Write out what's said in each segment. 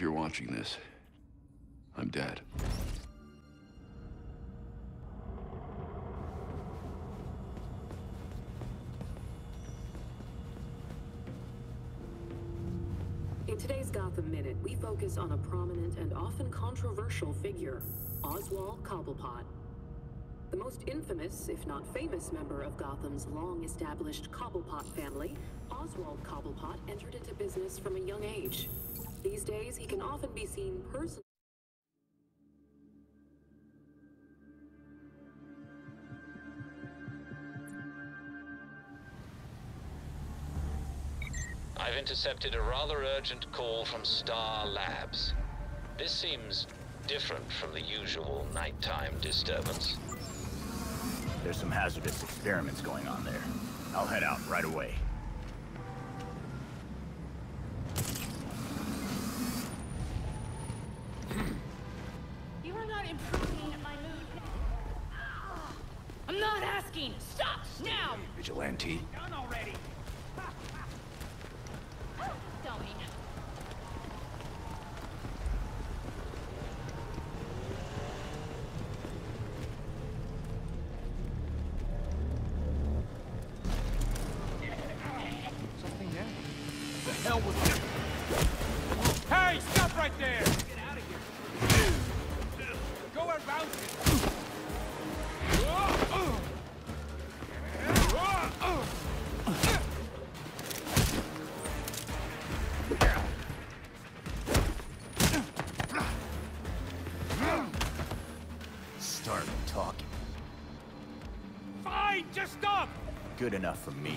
If you're watching this, I'm dead. In today's Gotham Minute, we focus on a prominent and often controversial figure, Oswald Cobblepot. The most infamous, if not famous, member of Gotham's long-established Cobblepot family, Oswald Cobblepot entered into business from a young age. These days, he can often be seen personally. I've intercepted a rather urgent call from Star Labs. This seems different from the usual nighttime disturbance. There's some hazardous experiments going on there. I'll head out right away. You are not improving my mood. I'm not asking. Stop now. Vigilante. Done already. Dummy. The hell was Hey, stop right there! Get out of here! Go around! Start talking. Fine, just stop! Good enough for me.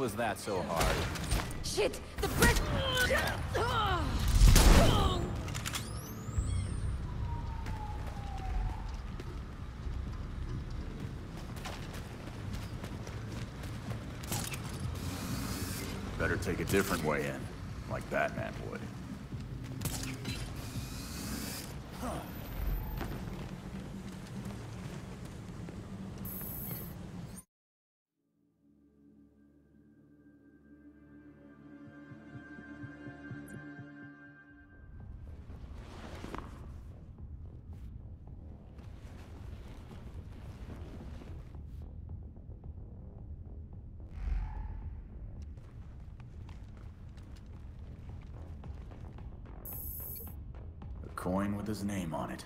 Was that so hard? Shit! The brick! Better take a different way in, like Batman would. Coin with his name on it.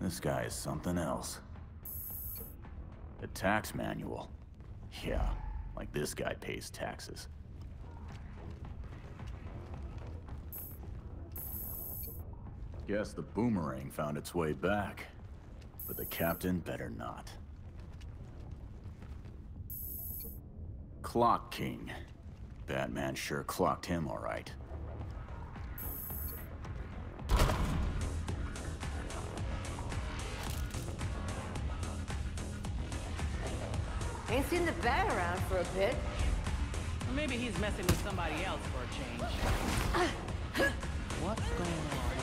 This guy is something else. A tax manual. Yeah, like this guy pays taxes. Guess the boomerang found its way back. But the captain better not. Clock King. Batman sure clocked him all right. Ain't seen the bat around for a bit. Or maybe he's messing with somebody else for a change. Uh, What's going on?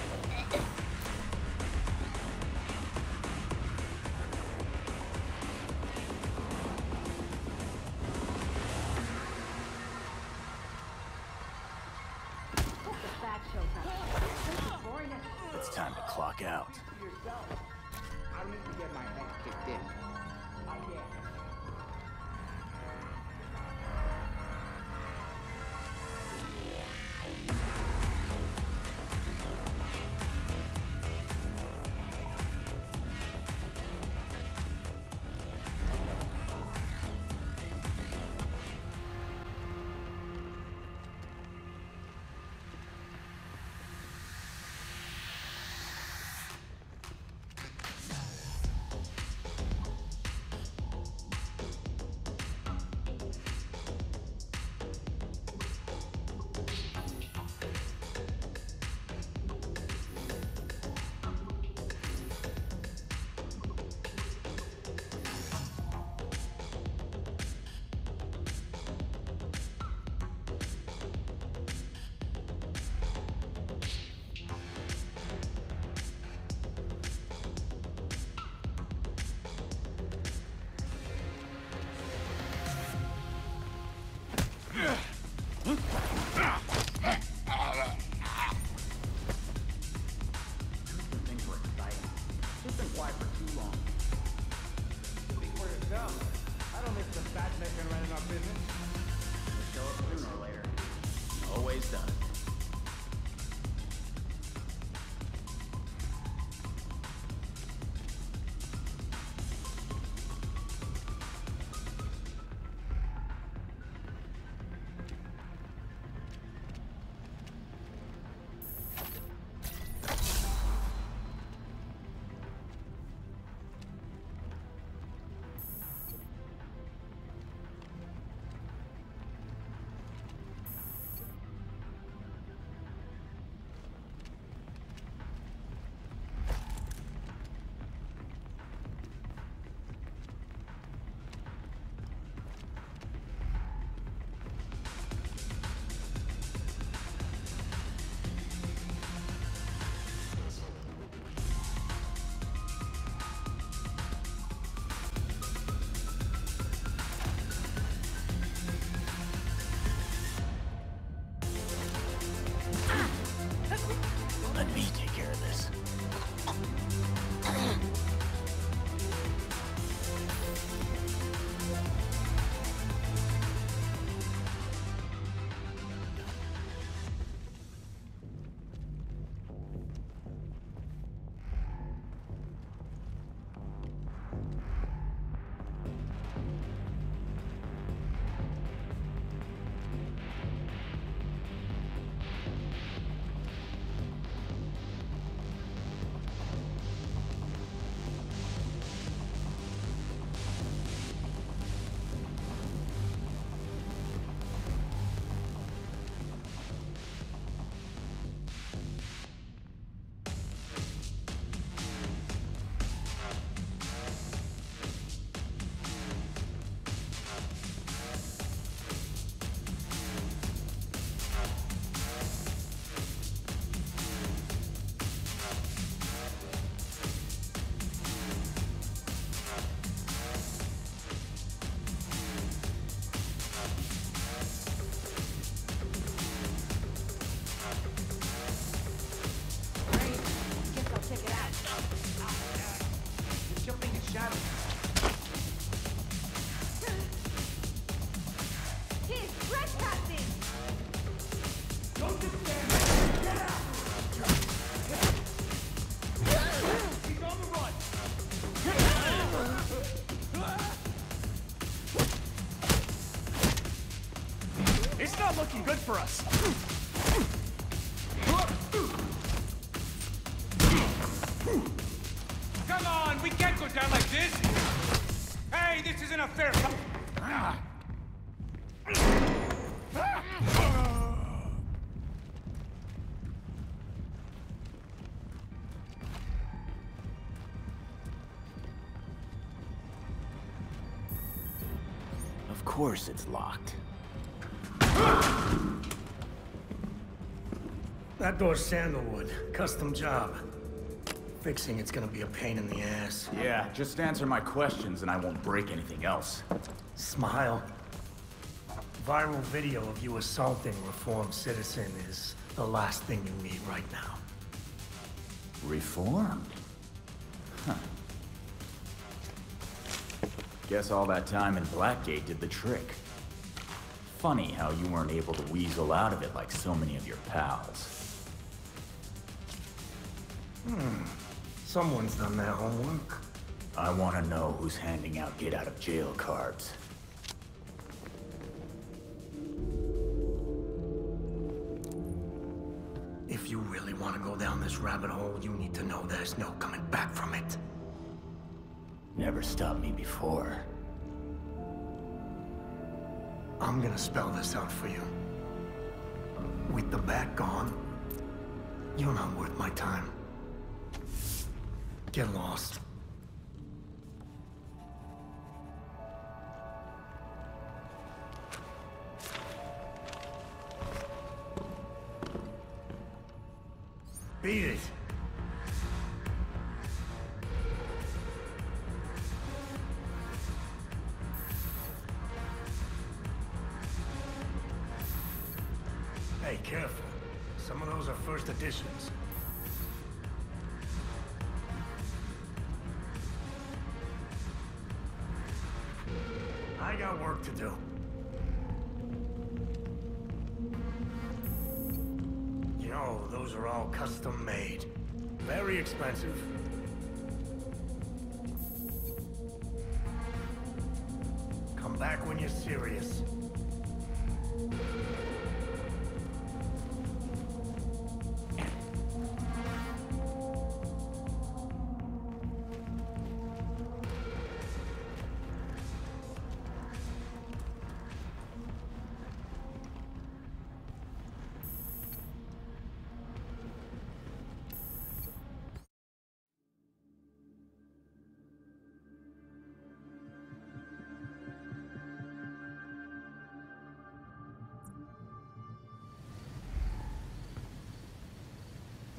Course it's locked. That door's sandalwood. Custom job. Fixing it's gonna be a pain in the ass. Yeah, just answer my questions and I won't break anything else. Smile. Viral video of you assaulting a reformed citizen is the last thing you need right now. Reformed? Huh. Guess all that time in Blackgate did the trick. Funny how you weren't able to weasel out of it like so many of your pals. Hmm. Someone's done their homework. I want to know who's handing out get out of jail cards. If you really want to go down this rabbit hole, you need to know there's no coming back from it. Never stopped me before. I'm gonna spell this out for you. With the bat gone, you're not worth my time. Get lost. Beat it. Got work to do. You know, those are all custom made. Very expensive. Come back when you're serious.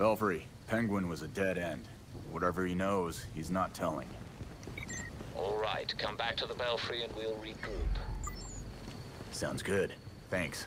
Belfry, Penguin was a dead end. Whatever he knows, he's not telling. All right, come back to the Belfry and we'll regroup. Sounds good. Thanks.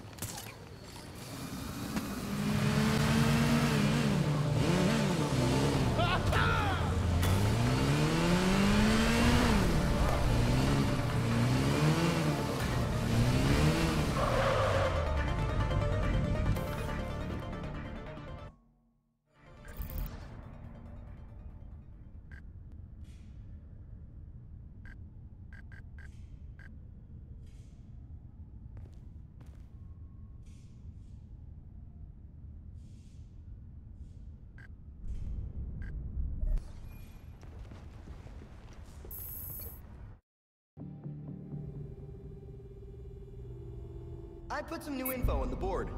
I put some new info on the board.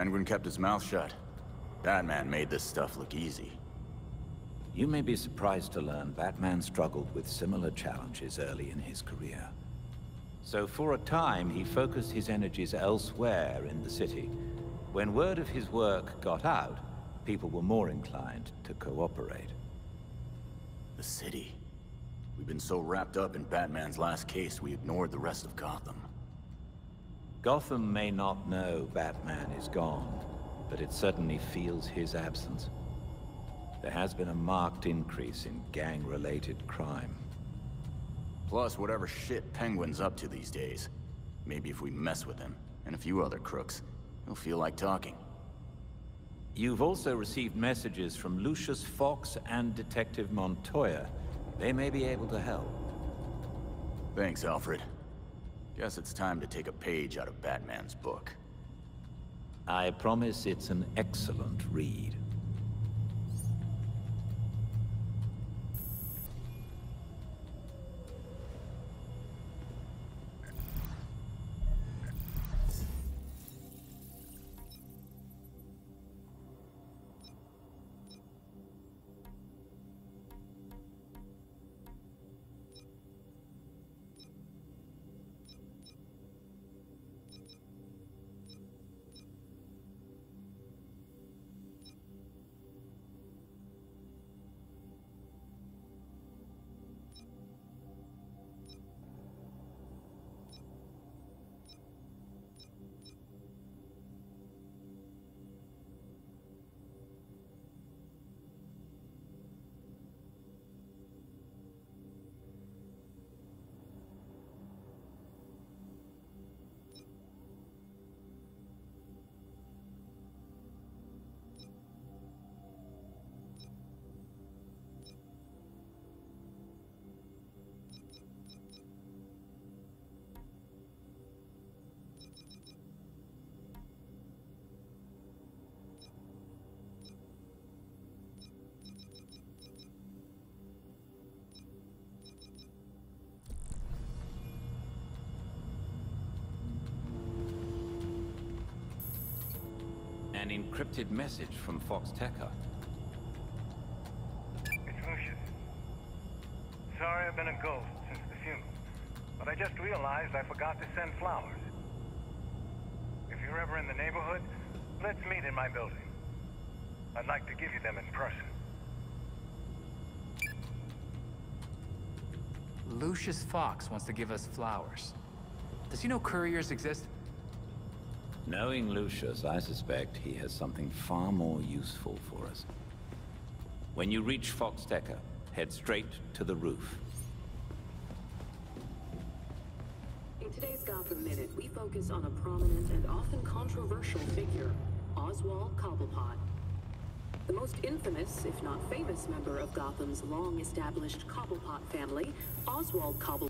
Penguin kept his mouth shut. Batman made this stuff look easy. You may be surprised to learn Batman struggled with similar challenges early in his career. So for a time, he focused his energies elsewhere in the city. When word of his work got out, people were more inclined to cooperate. The city. We've been so wrapped up in Batman's last case, we ignored the rest of Gotham. Gotham may not know Batman is gone, but it certainly feels his absence. There has been a marked increase in gang-related crime. Plus whatever shit Penguin's up to these days. Maybe if we mess with him, and a few other crooks, he'll feel like talking. You've also received messages from Lucius Fox and Detective Montoya. They may be able to help. Thanks, Alfred. Guess it's time to take a page out of Batman's book. I promise it's an excellent read. An encrypted message from Foxteca. It's Lucius. Sorry I've been a ghost since the funeral, but I just realized I forgot to send flowers. If you're ever in the neighborhood, let's meet in my building. I'd like to give you them in person. Lucius Fox wants to give us flowers. Does he know couriers exist? Knowing Lucius, I suspect he has something far more useful for us. When you reach Foxteca, head straight to the roof. In today's Gotham Minute, we focus on a prominent and often controversial figure, Oswald Cobblepot. The most infamous, if not famous, member of Gotham's long-established Cobblepot family, Oswald Cobblepot.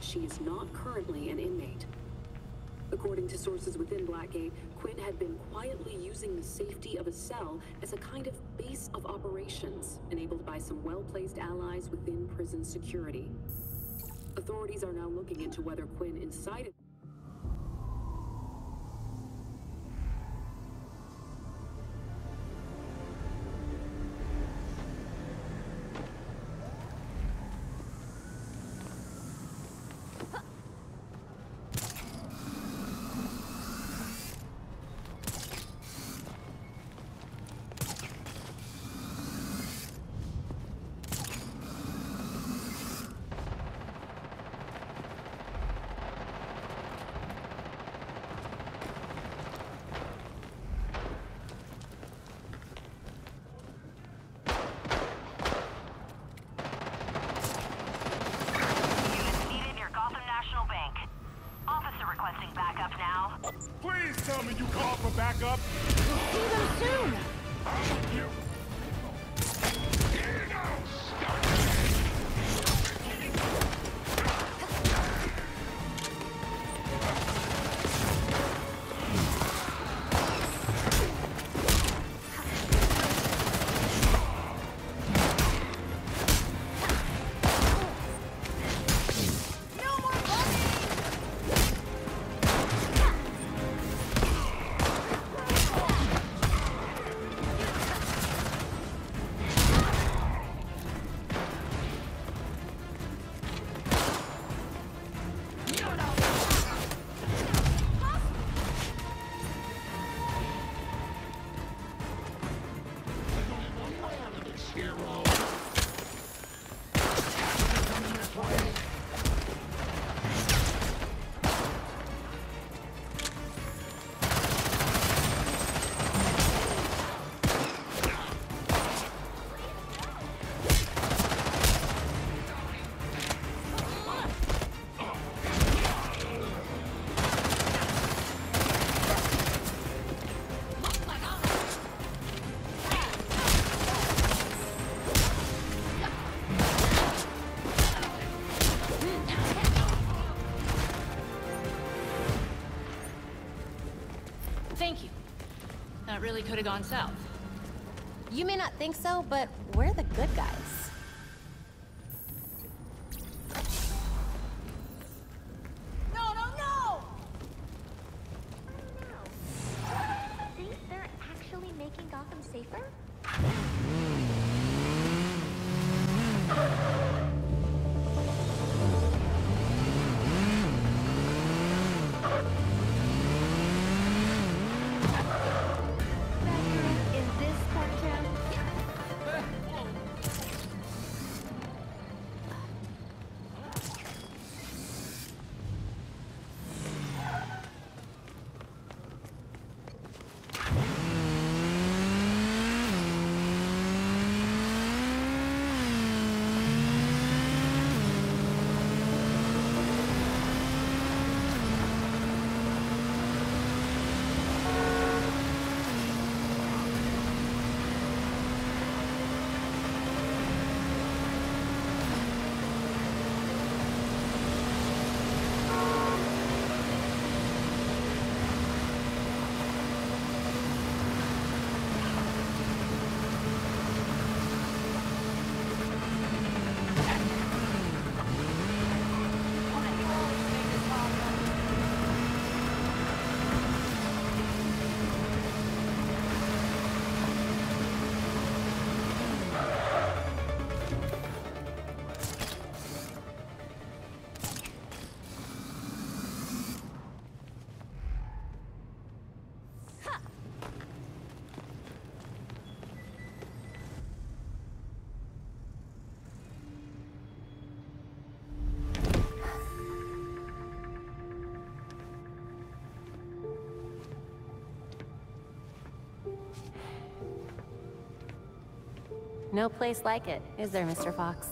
That she is not currently an inmate. According to sources within Blackgate, Quinn had been quietly using the safety of a cell as a kind of base of operations, enabled by some well-placed allies within prison security. Authorities are now looking into whether Quinn incited. For backup. See them soon. Really could have gone south. You may not think so, but we're the good guys. No place like it, is there, Mr. Fox?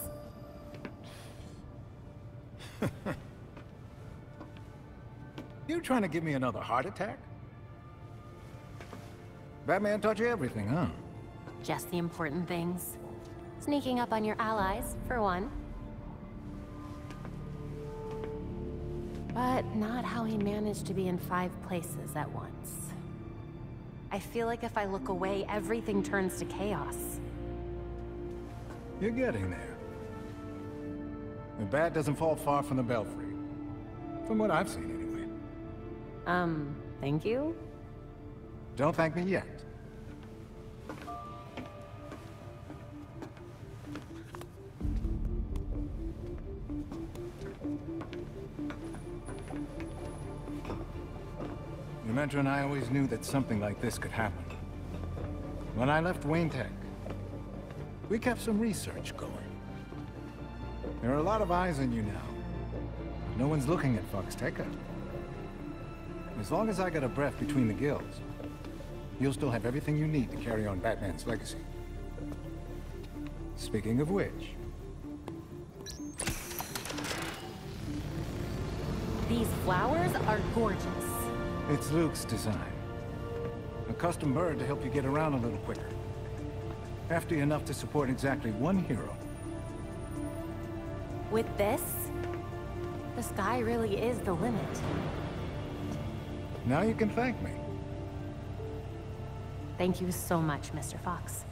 You trying to give me another heart attack? Batman taught you everything, huh? Just the important things. Sneaking up on your allies, for one. But not how he managed to be in five places at once. I feel like if I look away, everything turns to chaos. You're getting there. The bat doesn't fall far from the belfry. From what I've seen, anyway. Um, thank you? Don't thank me yet. Demetra and I always knew that something like this could happen. When I left Wayne Tech, we kept some research going. There are a lot of eyes on you now. No one's looking at Foxteca. As long as I got a breath between the gills, you'll still have everything you need to carry on Batman's legacy. Speaking of which... These flowers are gorgeous. It's Luke's design. A custom bird to help you get around a little quicker. Hefty enough to support exactly one hero. With this, the sky really is the limit. Now you can thank me. Thank you so much, Mr. Fox.